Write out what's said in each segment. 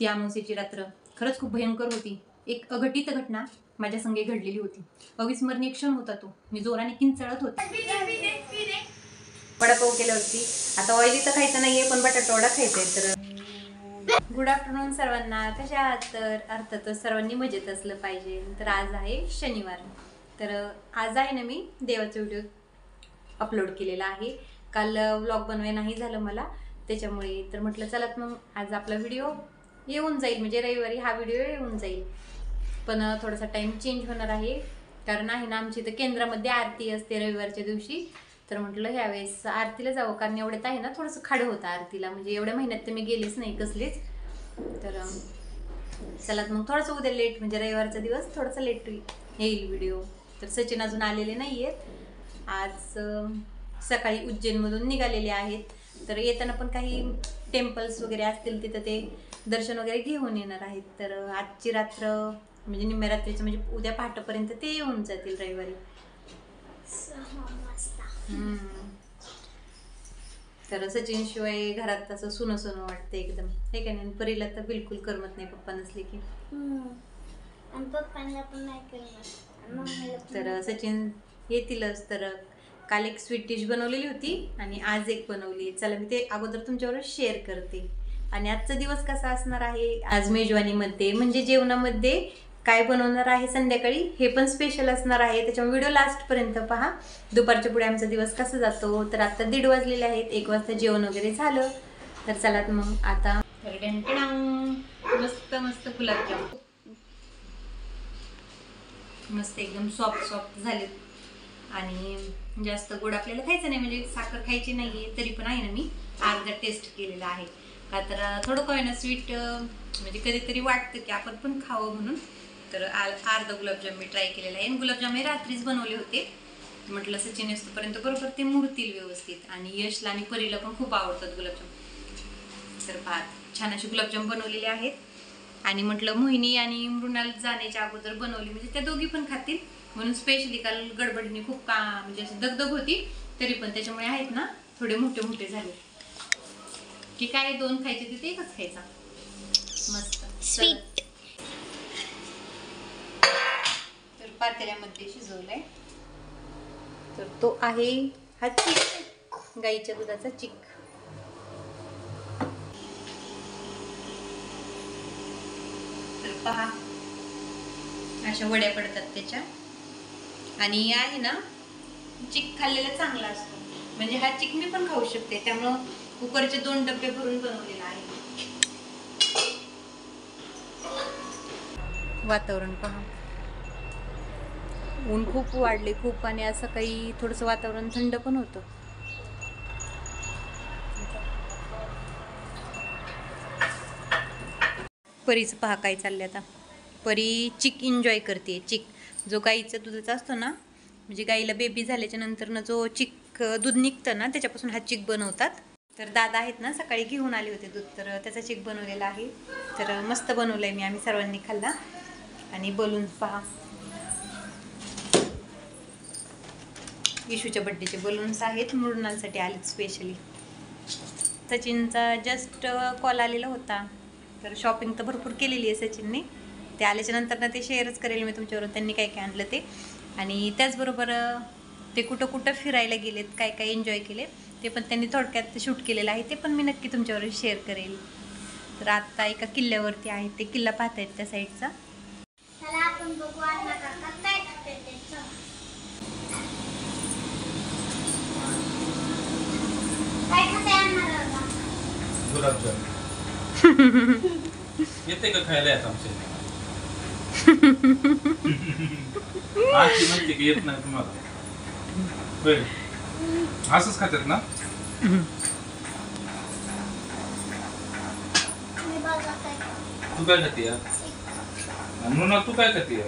ती अमावस्येची रात्र खरंच खूप भयंकर होती. एक अघटित घटना माझ्या संगे घडलेली होती. अविस्मरणीय क्षण होता तो. मी जोराने किंचळत होते. वडापाव केल्यावरती आता ऑइली तर खायचं नाहीये पण बटाटा वडा खायचा आहे तर. गुड आफ्टरनून सर्वांना. कशा आहात? तर अर्थातच सर्वांनी मजेत असलं पाहिजे. तर आज आहे शनिवार. तर आज आहे ना मी देवाचा व्हिडिओ अपलोड केलेला आहे. काल व्लॉग बनवाय नाही झालं मला. त्याच्यामुळे तर म्हटलं चला मग आज आपला व्हिडिओ येऊन जाईल म्हणजे रविवारी हा व्हिडिओ येऊन जाईल. पण थोडासा टाईम चेंज होणार आहे. कारण आहे ना आमची इथं केंद्रामध्ये आरती असते रविवारच्या दिवशी. तर म्हटलं ह्यावेळेस आरतीला जावं. कारण एवढ्यात आहे ना थोडंसं खाडं होतं आरतीला. म्हणजे एवढ्या महिन्यात तर मी गेलीच नाही कसलीच. तर चला मग थोडंसं उद्या लेट म्हणजे रविवारचा दिवस थोडासा लेट येईल व्हिडिओ तर सचिन अजून आलेले नाही आहेत आज सकाळी उज्जैनमधून निघालेले आहेत. तर येताना पण काही टेम्पल्स वगैरे असतील तिथं ते दर्शन वगैरे घेऊन येणार आहेत. तर आजची रात्र म्हणजे निम्म्या रात्रीचं म्हणजे उद्या पहाटेपर्यंत ते येऊन जातील रविवारी. हम्म. तर सचिन शिवाय घरात असं सुनं सुनं वाटतं एकदम. हे का नाही? आणि परीला तर बिलकुल करमत नाही पप्पा नसले की. आणि पप्पांना पण नाही करणार आणि मम्मीला पण तर सचिन येतीलच. तर काल एक स्वीट डिश बनवलेली होती आणि आज एक बनवली चला मी ते अगोदर तुमच्याबरोबर शेअर करते. आणि आजचा दिवस कसा असणार आहे? आज मेजवानीमध्ये म्हणजे जेवणामध्ये काय बनवणार आहे संध्याकाळी? हे पण स्पेशल असणार आहे. त्याच्यामुळे व्हिडिओ लास्टपर्यंत पहा. दुपारच्या पुढे आमचा दिवस कसा जातो? तर आता दीड वाजलेले आहेत. एक वाजता जेवण वगैरे झालं. तर चला मग आता मस्त मस्त गुलाबजाम मस्त एकदम सॉफ्ट सॉफ्ट झालेत. आणि जास्त गोड आपल्याला खायचं नाही. म्हणजे साखर खायची नाहीये तरी पण आहे ना मी. अर्धा टेस्ट केलेला आहे. का तर थोडं काय ना स्वीट म्हणजे कधीतरी वाटतं की आपण पण खावं म्हणून. तर अर्धा गुलाबजाम मी ट्राय केलेला आहे. आणि गुलाबजाम हे रात्रीच बनवले होते. म्हटलं सचिन असतोपर्यंत बरोबर ते मुरतील व्यवस्थित. आणि यशला आणि परीला पण खूप आवडतात गुलाबजाम. तर भात छान असे गुलाबजाम बनवलेले आहेत. आणि म्हटलं मोहिनी आणि मृणाल जाण्याच्या अगोदर बनवली. म्हणजे त्या दोघी पण खातील. म्हणून स्पेशली काल गडबडीने खूप का म्हणजे अशी दगदग होती. तरी पण त्याच्यामुळे आहेत ना थोडे मोठे मोठे झाले. की काय दोन खायचे तिथे एकच खायचा. मस्त. Sweet. तर पातेल्यामध्ये शिजवलंय. तर तो आहे हा चिक गाईच्या दुधाचा चिक. तर पहा अशा वड्या पडतात त्याच्या. आणि आहे ना चिक खाल्लेला चांगला असतो. म्हणजे हा चिक मी पण खाऊ शकते त्यामुळं कुकरचे दोन डब्बे भरून बनवलेला आहे. वातावरण पहा. ऊन खूप वाढले खूप आणि असं काही थोडंसं वातावरण थंड पण होतं. परीचं पहा काय चालले आता. परी चिक एन्जॉय करते चिक. जो गाईचा दुधाचा असतो ना म्हणजे गाईला बेबी झाल्याच्या नंतरनं जो चिक दूध निघतं ना त्याच्यापासून हा चिक बनवतात. तर दादा आहेत ना सकाळी घेऊन आले होते दूध तर त्याचा चेक बनवलेला आहे. तर मस्त बनवलंय मी आम्ही सर्वांनी खाल्ला. आणि बलून पहा. इशूच्या बड्डेचे बलून्स आहेत मृणांसाठी आलेत स्पेशली सचिनचा जस्ट कॉल आलेला होता. तर शॉपिंग तर भरपूर केलेली आहे सचिनने. ते आल्याच्यानंतर ना ते शेअरच करेल मी तुमच्याबरोबर त्यांनी काय काय आणलं ते. आणि त्याचबरोबर ते कुठं कुठं फिरायला गेलेत काय काय एन्जॉय केले. ते पण त्यांनी थोडक्यात शूट केलेलं आहे ते पण मी नक्की तुमच्याबरोबर शेअर करेल. तर आत्ता एका किल्ल्यावरती आहे ते किल्ला पाहतायत त्या साईडचा येते का खायला येत आमच्या की येत नाही तुम्हाला? होय. असंच खात्यात ना. तू काय खाते म्हणून तू काय खाते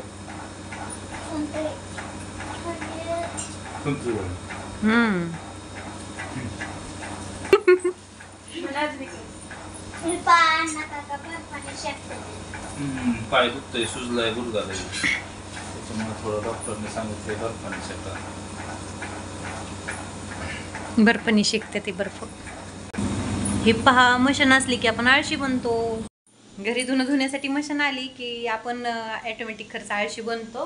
शेकते पाय दुखतंय सुजलाय गुडघालाय त्याच्यामुळे थोडं डॉक्टरने सांगितलंय बर्फाने शेका बर्फनी शेकते ते बर्फ. हे पहा मशीन असली की आपण आळशी बनतो. घरी धुणं धुण्यासाठी मशीन आली की आपण ॲटोमॅटिक खर्च आळशी बनतो.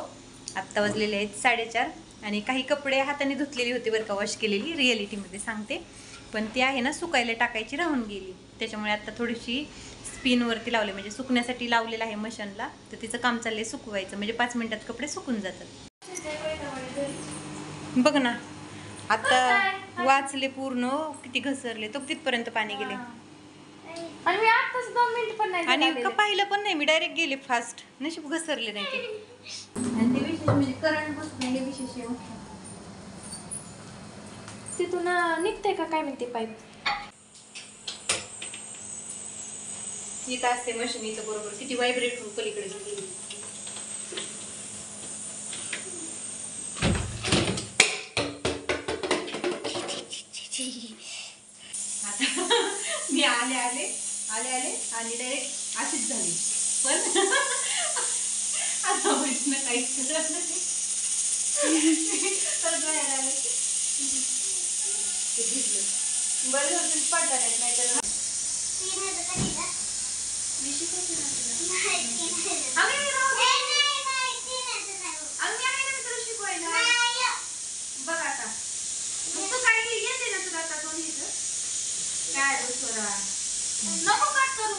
आत्ता वाजलेले आहेत साडेचार आणि काही कपडे हाताने धुतलेली होती बरं का वॉश केलेली रिअलिटीमध्ये सांगते. पण ती आहे ना सुकायला टाकायची राहून गेली. त्याच्यामुळे आत्ता थोडीशी स्पिनवरती लावले. म्हणजे सुकण्यासाठी लावलेलं आहे मशीनला. तर तिचं काम चाललंय सुकवायचं. म्हणजे पाच मिनिटात कपडे सुकून जातात. बघ ना. आता वाचले पूर्ण किती घसरले तो तिथपर्यंत पाणी गेले. आणि मी आताच दोन मिनिट पण नाही आणि. का पाहिलं पण नाही मी डायरेक्ट गेले फास्ट नशीब घसरले नाही ते. आणि ते विशेष म्हणजे करंट बसत नाही हे विशेष. तिथून निघते का? काय माहिती पाईप? इथं असते मशिनीचं बरोबर. किती व्हायब्रेट होऊन पलीकडे मी आले आले आले आले आणि डायरेक्ट अशीच झाली. पण आता म्हटलं काहीच करत नाही. परत बाहेर आले. ते बरं झालं पडणार आहेत, नाहीतर आम्ही आम्ही ना तुला शिकवायला. बघ आता. मग तू काय केली येते ना तुला आता दोन्ही इथं? काय बसवला नको कट करू.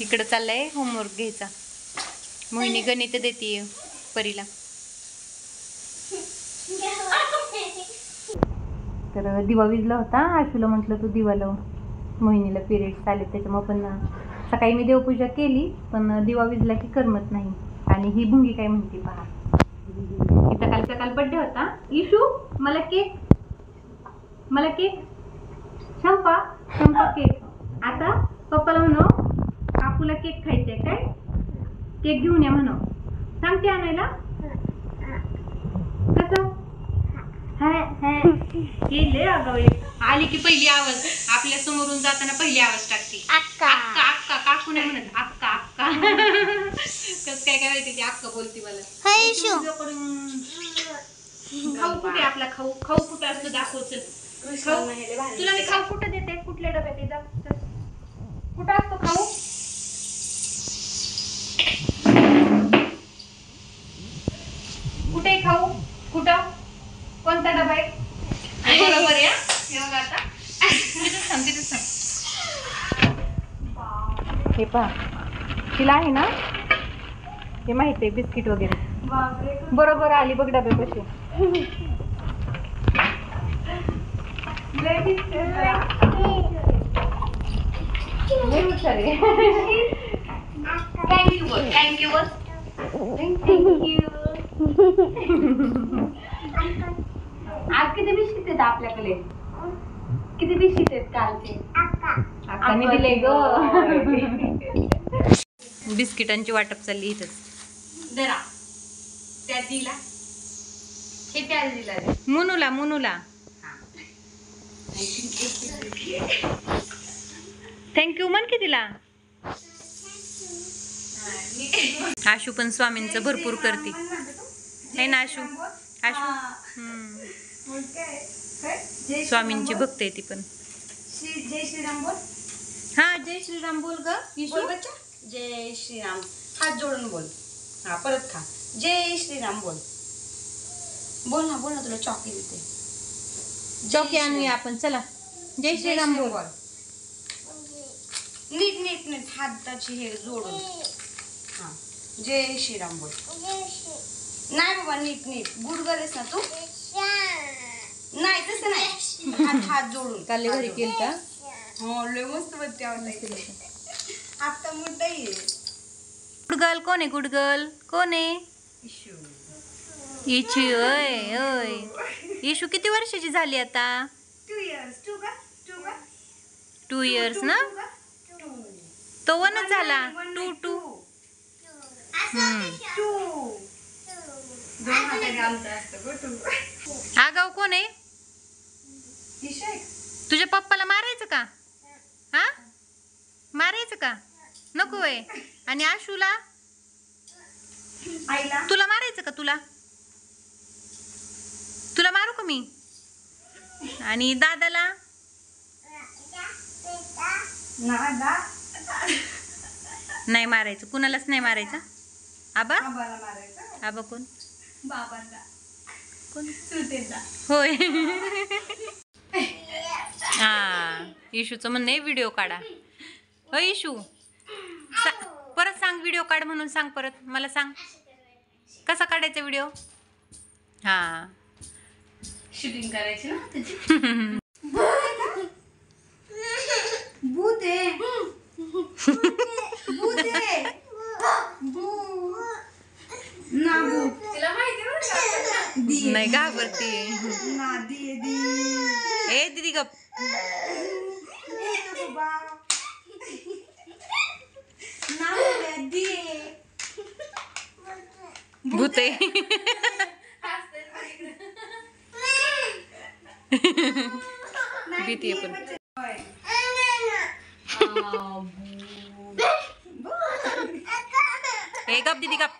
इकडं चाललंय होमवर्क घ्यायचा. मोहिनी गणित देते परीला. तर दिवा विजला होता आशूला म्हटलं तू दिवा लाव मोहिनीला पिरियड्स आले त्याच्यामुळे पण सकाळी मी देवपूजा केली पण दिवा विजला की करमत नाही. आणि ही भुंगी काय म्हणते पहा. इथं काल बड्डे होता. इशू मला केक मला केक शंपा शंपा केक. आता पप्पाला म्हणो कापूला केक खायचंय काय? केक घेऊन या म्हणो. सांगते आणायला कसं? केले अगं. आली की पहिली आवाज. आपल्या समोरून जाताना पहिली आवाज टाकते. अक्का. अक्का काकू नाही म्हणत अक्का अक्का. कस काय काय माहिती ती अक्का बोलती मला. खाऊ कुठे आपला? खाऊ खाऊ कुठे असतो दाखव चल खाऊ. तुला मी खाऊ कुठे देते? कुठल्या डब्यात चल. कुठं असतो खाऊ? कुठे खाऊ? कुठं? कोणता डबा आहे? बरोबर आहे हा? हे बघ आता. सांग हे पहा. तिला आहे ना हे माहीत आहे बिस्किट वगैरे. बरोबर आली बघ डब्यापाशी. हुशार आहे थँक्यू बोल थँक्यू बोल थँक्यू आज किती बिस्किट आहेत आपल्याकडे किती बिस्किट आहेत कालचे अक्काने दिले ग बिस्किटांची वाटप चालली इथंच. दरा त्या दिला. हे त्या दिला. मुनुला मुनुला. थँक्यू म्हण की तिला. आशू पण स्वामींचं भरपूर करते. है ना आशू? आशू? हम्म. स्वामींची भक्त आहे ती पण. श्री जय श्रीराम बोल. हा जय श्रीराम बोल ग. जय श्रीराम. हात जोडून बोल. हा परत खा. जय श्रीराम बोल. बोल ना बोल ना तुला चॉकी देते. चौकी आणूया आपण चला. जय श्रीराम बोल. नीट नीट नीट हाताची हे जोडून. हा. जय श्रीराम बोल. नाही बाबा नीट नीट. गुडगर आहेस ना तू? नाही तसं नाही. हात हात जोडून. काल लय हात केलं का. हो लय मस्त बत्ती आवडते आता मोठा आहे. गुडगल कोण आहे गुडगल कोण आहे? इशू ओय ओय. इशू किती वर्षाची झाली आता? टू इयर्स टू का? टू का? टू इयर्स ना? टू तो वनच झाला. टू टू आगाव कोण आहे? तुझ्या पप्पाला मारायचं का? हा? मारायचं का? नको आहे. आणि आशूला? तुला मारायचं का तुला? तुला मारू का मी? आणि दादाला? नाही मारायचं. कुणालाच नाही मारायचं? आबा? आबा कोण? होय. हा इशूचं म्हणणं आहे व्हिडिओ काढा. हो इशू. सा- परत सांग व्हिडिओ काढ म्हणून सांग परत. मला सांग. कसा काढायचा व्हिडिओ हा. शूटिंग करायची ना त्याची. भूत आहे भूत आहे भूत ना भूत तिला माहिती बरं का? दी नाही घाबरते. ना दी दी ए दीदी गप. ना भूत. आहे भीती आहे पण. ए गप दीदी गप.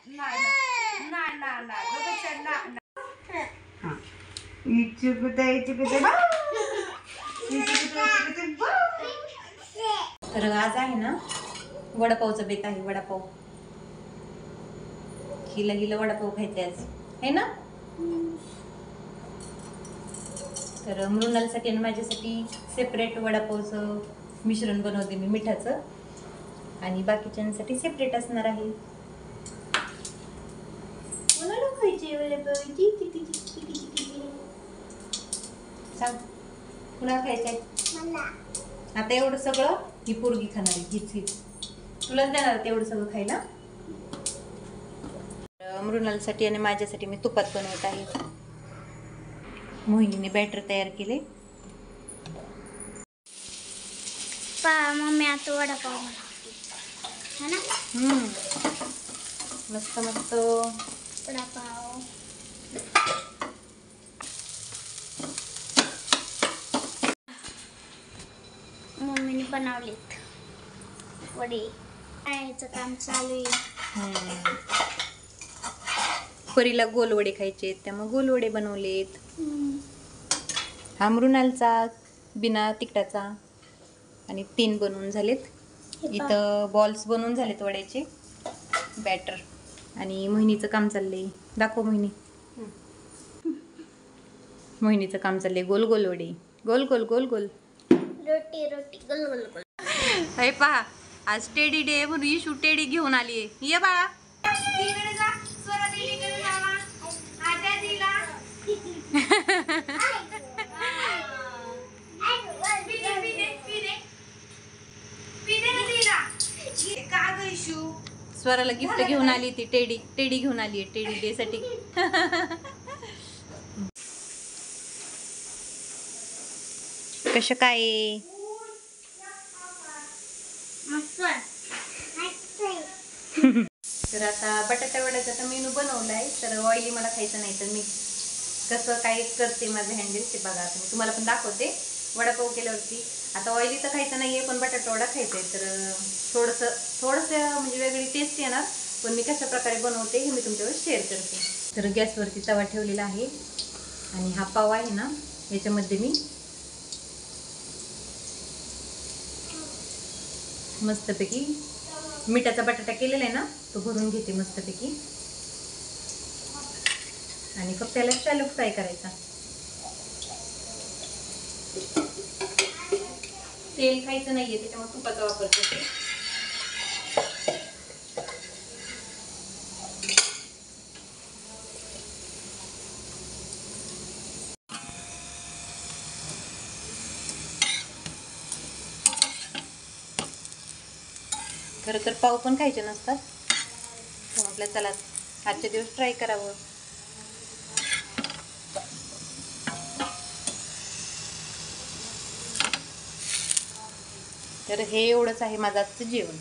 हा. तर आज आहे ना वडापावचा बेत आहे वडापाव. हिला हिला वडापाव खायचे आज. आहे ना? तर मृणालसाठी आणि माझ्यासाठी सेपरेट वडापावचं मिश्रण बनवते मी मिठाचं. आणि बाकीच्यांसाठी सेपरेट असणार आहे. सांग. कुणाला खायचंय? आता एवढं सगळं ही पोरगी खाणार आहे. हीच हीच. तुलाच देणार तेवढं सगळं खायला? तर मृणालसाठी आणि माझ्यासाठी मी तुपात बनवत आहे. मोहिनीने बॅटर तयार केले. पा मम्मी आता वडापाव है ना? हम्म. मस्त मस्त. वडापाव. मम्मीने बनवलेत वडे. खायचं काम चालू आहे. हम्म. परीला गोलवडे खायचे त्यामुळे गोलवडे बनवलेत. हा मृणालचा बिना तिखटाचा आणि तीन बनवून झालेत. इथं बॉल्स बनवून झालेत वड्याचे. बॅटर आणि मोहिनीचं काम चाललंय. दाखव मोहिनी. मोहिनीचं काम चाललंय. गोल गोल वडे. गोल गोल गोल गोल. रोटी रोटी. गोल गोल गोल. हे पहा. आज टेडी डे म्हणून इशू टेडी घेऊन आली आहे ये बाळा. स्वराला गिफ्ट घेऊन आली ती टेडी टेडी घेऊन आली आहे टेडी डे साठी कसं काय आहे? तर आता बटाटा वड्याचा तर मेनू बनवलाय तर ऑइली मला खायचं नाही तर मी. कसं काय करते माझं हँडल ते बघा तुम्हाला पण दाखवते. वडापाव केल्यावरती. आता ऑइली तर खायचं नाहीये पण बटाटा वडा खायचा आहे तर थोडंसं थोडंसं म्हणजे वेगळी टेस्ट येणार पण मी कशा प्रकारे बनवते हे मी तुमच्यावर शेअर करते. तर गॅसवरती तवा ठेवलेला आहे. आणि हा पाव आहे ना याच्यामध्ये मी मस्तपैकी मिठाचा बटाटा केलेला आहे ना तो भरून घेते मस्तपैकी. आणि फक्त त्याला शॅलो फ्राय करायचा. तेल खायचं नाहीये त्याच्यामुळे तुपाचा वापर करते. खरं तर पाव पण खायचे नसतात. म्हटलं चला आजच्या दिवस ट्राय करावं. तर हे एवढंच आहे माझं आजचं जेवण.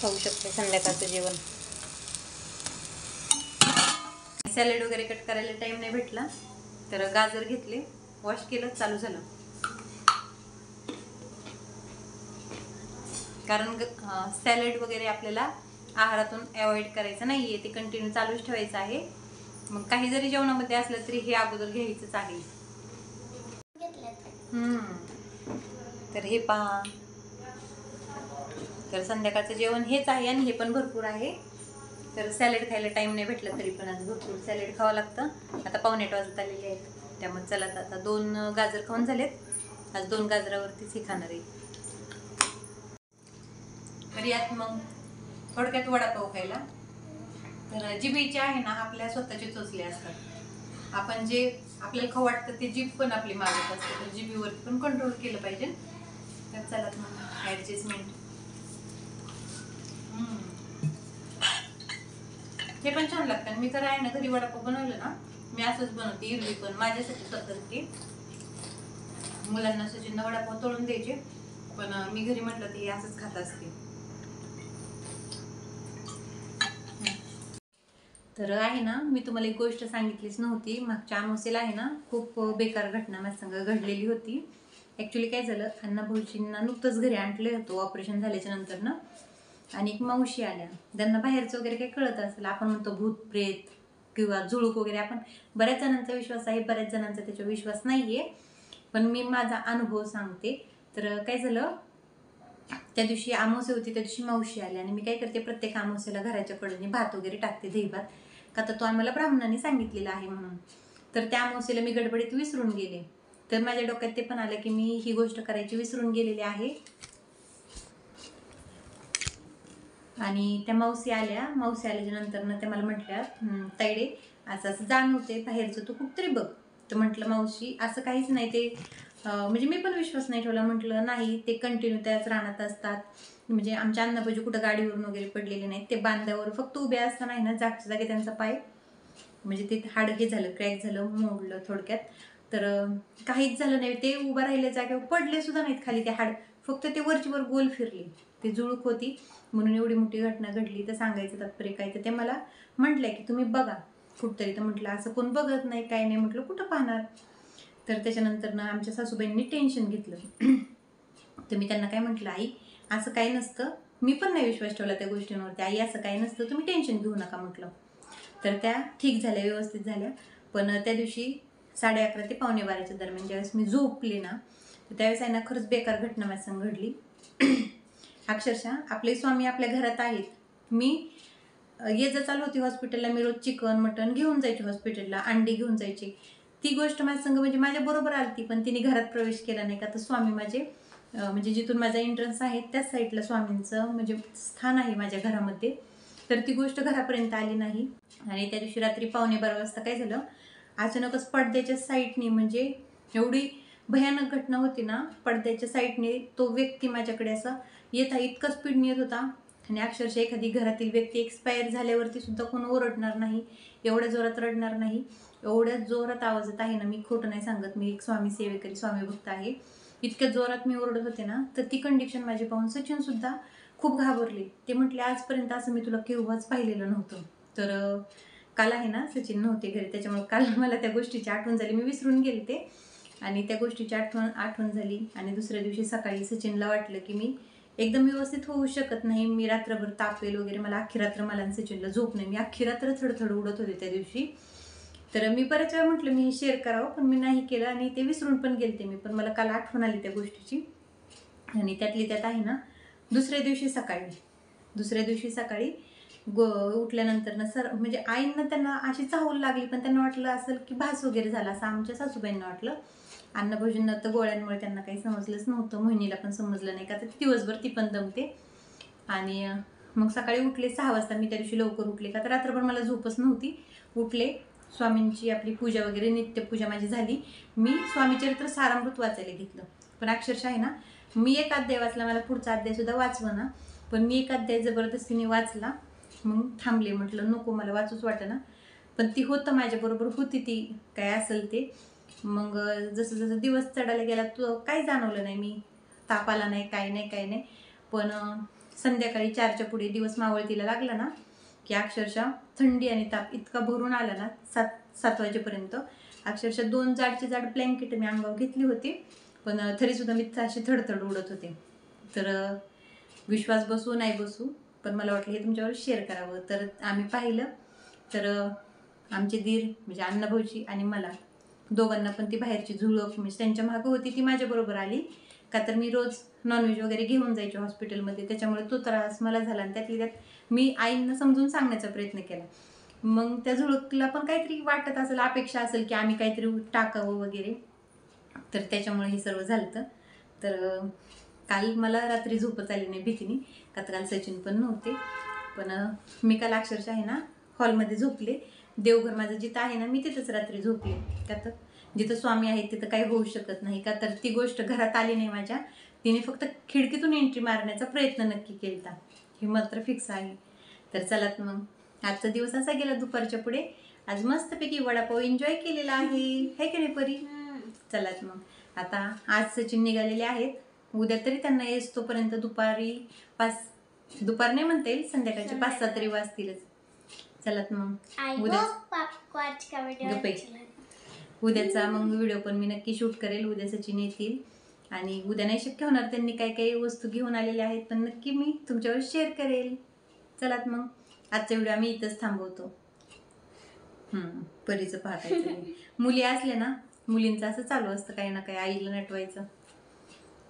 खाऊ शकते संध्याकाळचं जेवण. सॅलेड वगैरे कट करायला टाइम नाही भेटला तर गाजर घेतले वॉश केलं चालू झालं. कारण सॅलेड वगैरे आपल्याला आहारातून अवॉइड करायचं नाही आहे ते कंटिन्यू चालूच ठेवायचं आहे. मग काही जरी जेवणामध्ये असलं तरी हे अगोदर घ्यायचंच आहे. हम्म. तर हे पहा. तर संध्याकाळचं जेवण हेच आहे आणि हे पण भरपूर आहे. तर सॅलेड खायला टाईम नाही भेटला तरी पण आज भरपूर सॅलेड खावं लागतं. आता पावणे आठ वाजत आलेले आहेत. त्यामुळे चला आता दोन गाजर खाऊन झालेत. आज दोन गाजरावरतीच हे खाणार आहे. तर यात मग थोडक्यात वडापाव खायला. तर जिबीचे आहे ना आपल्या स्वतःचे चोचले असतात. आपण जे आपल्याला खाऊ वाटतं ते जीभ पण आपली मागत असते. तर जिबीवरती पण कंट्रोल केलं पाहिजे. तर चला मग ॲडजस्टमेंट हे पण छान लागतं. मी तर आहे ना घरी वडापाव बनवलं ना मी असंच बनवते इरवी पण. माझ्यासाठी स्वतःसाठी मुलांना सचिनला वडापाव तळून द्यायचे पण मी घरी म्हटलं ते असंच खात असते. तर आहे ना मी तुम्हाला एक गोष्ट सांगितलीच नव्हती. मागच्या अमोसेला आहे ना खूप बेकार घटना माझ्या संग घडलेली होती. ॲक्च्युली काय झालं अण्णा भाऊजींना नुकतंच घरी आणलं होतं ऑपरेशन झाल्याच्यानंतर ना आणि एक मावशी आल्या. त्यांना बाहेरचं वगैरे काही कळत असेल. आपण म्हणतो भूत प्रेत किंवा झुळूक वगैरे. आपण बऱ्याच जणांचा विश्वास आहे बऱ्याच जणांचा त्याच्यावर विश्वास नाही आहे पण मी माझा अनुभव सांगते. तर काय झालं त्या दिवशी आमोसे होती त्या दिवशी मावशी आली आणि मी काय करते प्रत्येक आमोसेला घराच्या कडेने भात वगैरे टाकते दही भात का तर तो आम्हाला ब्राह्मणाने सांगितलेला आहे म्हणून. तर त्या आमोसेला मी गडबडीत विसरून गेले. तर माझ्या डोक्यात ते पण आलं की मी ही गोष्ट करायची विसरून गेलेली आहे. आणि त्या मावशी आल्या. मावशी आल्याच्यानंतर ना त्या मला म्हटल्या तैडे असं असं जाणवते बाहेरचं तू खूप तरी बघ. तर म्हटलं मावशी असं काहीच नाही ते म्हणजे मी पण विश्वास नाही ठेवला. म्हटलं नाही ते कंटिन्यू त्याच रानात असतात. म्हणजे आमच्या अन्नपाजी कुठं गाडीवरून वगैरे पडलेले नाहीत. ते बांधावर फक्त उभे असताना आहे ना जागच्या जागी त्यांचा पाय म्हणजे ते हाड हे झालं क्रॅक झालं मोडलं थोडक्यात. तर काहीच झालं नाही. ते उभं राहिले जागेवर पडले सुद्धा नाहीत खाली. ते हाड फक्त ते वरचीवर गोल फिरले. ते जुळूक होती. म्हणून एवढी मोठी घटना घडली. तर सांगायचं तात्पर्य काय? तर ते मला म्हटलंय की तुम्ही बघा. कुठतरी तर म्हटलं असं कोण बघत नाही काय नाही. म्हटलं कुठं पाहणार? तर त्याच्यानंतर ना आमच्या सासूबाईंनी टेन्शन घेतलं. तर मी त्यांना काय म्हटलं आई असं काय नसतं. मी पण नाही विश्वास ठेवला त्या गोष्टींवरती. आई असं काय नसतं. तुम्ही टेन्शन घेऊ नका म्हटलं. तर त्या ठीक झाल्या व्यवस्थित झाल्या. पण त्या दिवशी साडे अकरा ते पावणे बाराच्या दरम्यान. ज्यावेळेस मी झोपले ना तर त्यावेळेस आहे ना खरंच बेकार घटना माझ्या घडली. अक्षरशः आपले स्वामी आपल्या घरात आहेत. मी ये जा चालू होती हॉस्पिटलला मी रोज चिकन मटन घेऊन जायचे हॉस्पिटलला अंडी घेऊन जायचे. ती गोष्ट माझ्या संघ म्हणजे माझ्या बरोबर आलती पण तिने घरात प्रवेश केला नाही का? तर स्वामी माझे म्हणजे जिथून माझा एंट्रन्स आहे त्याच साईडला स्वामींचं म्हणजे स्थान आहे माझ्या घरामध्ये. तर ती गोष्ट घरापर्यंत आली नाही. आणि त्या दिवशी रात्री पावणे बारा वाजता काय झालं? अचानकच पडद्याच्या साईडने म्हणजे एवढी भयानक घटना होती ना पडद्याच्या साईडने तो व्यक्ती माझ्याकडे असा येत आहे इतका स्पीडने येत होता. आणि अक्षरशः एखादी घरातील व्यक्ती एक्सपायर झाल्यावरती सुद्धा कोण ओरडणार नाही एवढ्या जोरात रडणार नाही एवढ्या जोरात आवाज येत आहे ना मी खोटं नाही सांगत मी एक स्वामी सेवेकरी स्वामी भक्त आहे. इतक्या जोरात मी ओरडत होते ना तर ती कंडिशन माझी पाहून सचिन सुद्धा खूप घाबरले. ते म्हटले आजपर्यंत असं मी तुला केव्हाच पाहिलेलं नव्हतं. तर काल आहे ना सचिन नव्हते घरी त्याच्यामुळे काल मला त्या गोष्टीची आठवण झाली. मी विसरून गेले ते आणि त्या गोष्टीची आठवण आठवण झाली. आणि दुसऱ्या दिवशी सकाळी सचिनला वाटलं की मी एकदम व्यवस्थित होऊ शकत नाही. मी रात्रभर तापेल वगैरे मला अख्खी रात्र मला आणि सचिनला झोप नाही. मी अख्खी रात्र थडथड उडत होते त्या दिवशी. तर मी बऱ्याच वेळा म्हटलं मी हे शेअर करावं पण मी नाही केलं आणि ते विसरून पण गेलते मी. पण मला काल आठवण आली त्या गोष्टीची. आणि त्यातली त्यात आहे ना दुसऱ्या दिवशी सकाळी दुसऱ्या दिवशी सकाळी गो उठल्यानंतर ना सर म्हणजे आईंना त्यांना अशी चाहूल लागली पण त्यांना वाटलं असेल की भास वगैरे झाला असं आमच्या सासूबाईंना वाटलं. अन्नभोजन तर गोळ्यांमुळे त्यांना काही समजलंच नव्हतं मोहिनीला पण समजलं नाही का तर दिवसभर ती पण दमते. आणि मग सकाळी उठले सहा वाजता मी त्या दिवशी लवकर उठले का तर रात्रभर मला झोपच नव्हती. उठले स्वामींची आपली पूजा वगैरे नित्यपूजा माझी झाली. मी स्वामीचरित्र सारामृत वाचायला घेतलं. पण अक्षरशः आहे ना मी एक अध्याय वाचला मला पुढचा अध्याय सुद्धा वाचवं ना पण मी एक अध्याय जबरदस्तीने वाचला. मग थांबले म्हटलं नको मला वाचूच वाटेना. पण ती होतं माझ्याबरोबर होती ती काय असेल ते. मग जसं जसं दिवस चढायला गेला तो काही जाणवलं नाही मी. ताप आला नाही काय नाही काय नाही. पण संध्याकाळी चारच्या पुढे दिवस मावळतीला लागला ना की अक्षरशः थंडी आणि ताप इतका भरून आला ना सात सात वाजेपर्यंत. अक्षरशः दोन जाडचे जाड ब्लँकेट मी अंगावर घेतली होती पण तरीसुद्धा मी अशी थडथड उडत होते. तर विश्वास बसू नाही बसू पण मला वाटलं हे तुमच्यावर शेअर करावं. तर आम्ही पाहिलं. तर आमचे दीर म्हणजे अण्णाभाऊची आणि मला दोघांना पण ती बाहेरची झुळक म्हणजे त्यांच्या मागं होती ती माझ्याबरोबर आली. का तर मी रोज नॉनव्हेज वगैरे घेऊन जायचे हॉस्पिटलमध्ये त्याच्यामुळे तो त्रास मला झाला आणि त्यातली त्यात मी आईंना समजून सांगण्याचा प्रयत्न केला. मग त्या झुळकला पण काहीतरी वाटत असेल अपेक्षा असेल की आम्ही काहीतरी टाकावं वगैरे. तर त्याच्यामुळे हे सर्व झालं तर काल मला रात्री झोपच आली नाही भीतीने. का तर काल सचिन पण नव्हते. पण मी काल अक्षरशः आहे ना हॉलमध्ये झोपले. देवघर माझं जिथं आहे ना मी तिथंच रात्री झोपले. का तर जिथं स्वामी आहेत तिथं काही होऊ शकत नाही का? तर ती गोष्ट घरात आली नाही माझ्या. तिने फक्त खिडकीतून एंट्री मारण्याचा प्रयत्न नक्की केला हे मात्र फिक्स आहे. तर चलात मग आजचा दिवस असा गेला दुपारच्या पुढे. आज मस्तपैकी वडापाव एन्जॉय केलेला आहे. है की नाही परी? चलात मग आता आज सचिन निघालेले आहेत. उद्या तरी त्यांना येस तोपर्यंत दुपारी पाच दुपार नाही म्हणता येईल संध्याकाळचे पाच सहा तरी वाजतीलच. चलात मग उद्या गप्पे. उद्याचा मग व्हिडिओ पण मी नक्की शूट करेल उद्या सचिन येतील. आणि उद्या नाही शक्य होणार त्यांनी काही काही वस्तू घेऊन आलेल्या आहेत पण नक्की मी तुमच्यावर शेअर करेल. चलात मग आजचा व्हिडिओ आम्ही इथंच थांबवतो. हम्म, परीचं पाहतायचं. मुली असल्या ना मुलींचं असं चालू असतं काही ना काही आईला नटवायचं.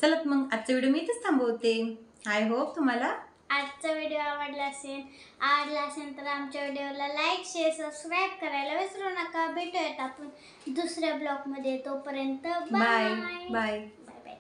चलत मग आजचा व्हिडिओ मी इथंच थांबवते. आय होप तुम्हाला आजचा व्हिडिओ आवडला असेल आवडला असेल तर आमच्या व्हिडिओला लाईक शेअर सबस्क्राईब करायला विसरू नका. भेटूयात आपण दुसऱ्या ब्लॉगमध्ये तोपर्यंत bye bye bye bye bye